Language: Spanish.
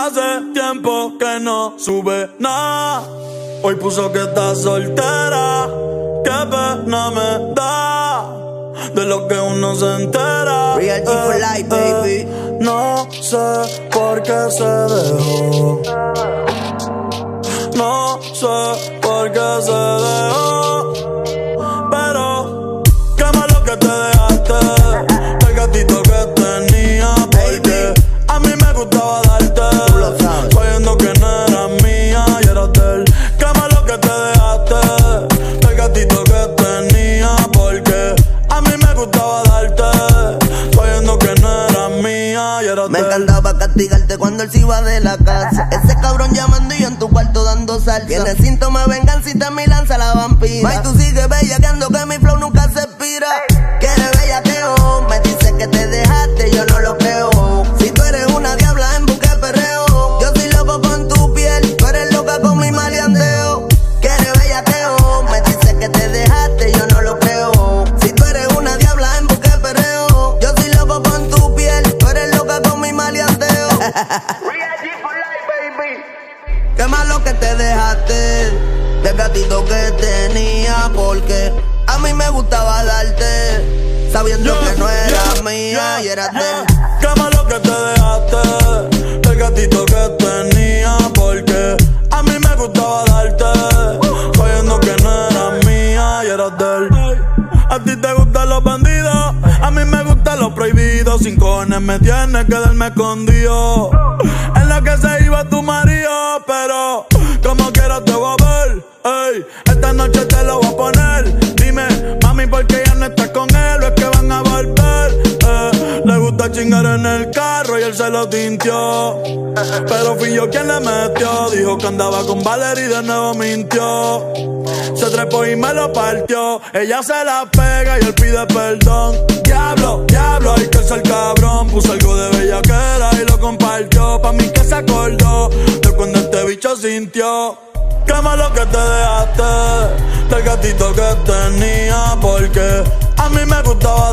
Hace tiempo que no sube nada. Hoy puso que está soltera. Qué pena me da de lo que uno se entera. Real G for Eh, life, eh, baby. No sé por qué se dejó. No sé por qué se dejó. Me encantaba castigarte cuando él se iba de la casa. Ese cabrón llamando y yo en tu cuarto dando salsa. Tiene síntomas de venganza y te mi lanza la vampira. Y tú sigues bellaqueando que mi flow nunca se gatito que tenía, porque a mí me gustaba darte, sabiendo Yeah, que no era yeah, mía yeah, y era de. Qué malo que te dejaste El gatito que tenía Porque a mí me gustaba darte Sabiendo que no era mía y era de él. A ti te gustan los bandidos A mí me gustan los prohibidos. Sin cojones me tienes que darme escondido. En la que se iba tu marido se lo tintió. Pero fui yo quien le metió. Dijo que andaba con Valerie y de nuevo mintió. Se trepó y me lo partió. Ella se la pega y él pide perdón. Diablo, diablo, hay que ser cabrón. Puso algo de bellaquera y lo compartió. Pa' mí que se acordó de cuando este bicho sintió. Qué malo que te dejaste del gatito que tenía. Porque a mí me gustaba